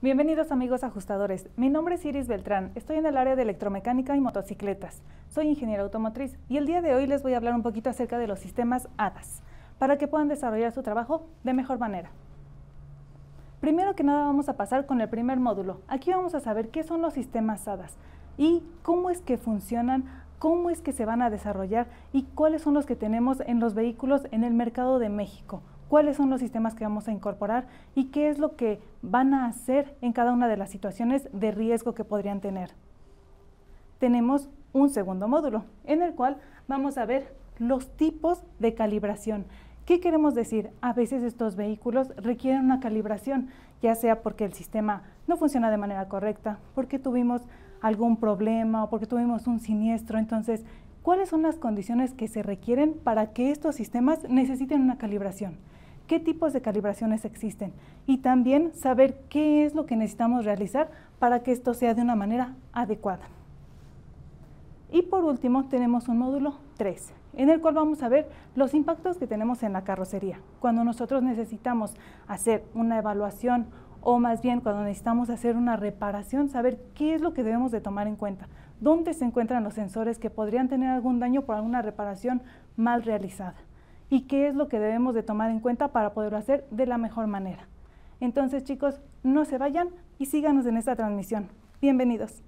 Bienvenidos amigos ajustadores, mi nombre es Iris Beltrán, estoy en el área de electromecánica y motocicletas, soy ingeniero automotriz y el día de hoy les voy a hablar un poquito acerca de los sistemas HADAS, para que puedan desarrollar su trabajo de mejor manera. Primero que nada vamos a pasar con el primer módulo, aquí vamos a saber qué son los sistemas HADAS y cómo es que funcionan, cómo es que se van a desarrollar y cuáles son los que tenemos en los vehículos en el mercado de México cuáles son los sistemas que vamos a incorporar y qué es lo que van a hacer en cada una de las situaciones de riesgo que podrían tener. Tenemos un segundo módulo en el cual vamos a ver los tipos de calibración. ¿Qué queremos decir? A veces estos vehículos requieren una calibración, ya sea porque el sistema no funciona de manera correcta, porque tuvimos algún problema o porque tuvimos un siniestro. Entonces, ¿cuáles son las condiciones que se requieren para que estos sistemas necesiten una calibración? qué tipos de calibraciones existen y también saber qué es lo que necesitamos realizar para que esto sea de una manera adecuada. Y por último tenemos un módulo 3, en el cual vamos a ver los impactos que tenemos en la carrocería. Cuando nosotros necesitamos hacer una evaluación o más bien cuando necesitamos hacer una reparación, saber qué es lo que debemos de tomar en cuenta, dónde se encuentran los sensores que podrían tener algún daño por alguna reparación mal realizada y qué es lo que debemos de tomar en cuenta para poderlo hacer de la mejor manera. Entonces chicos, no se vayan y síganos en esta transmisión. Bienvenidos.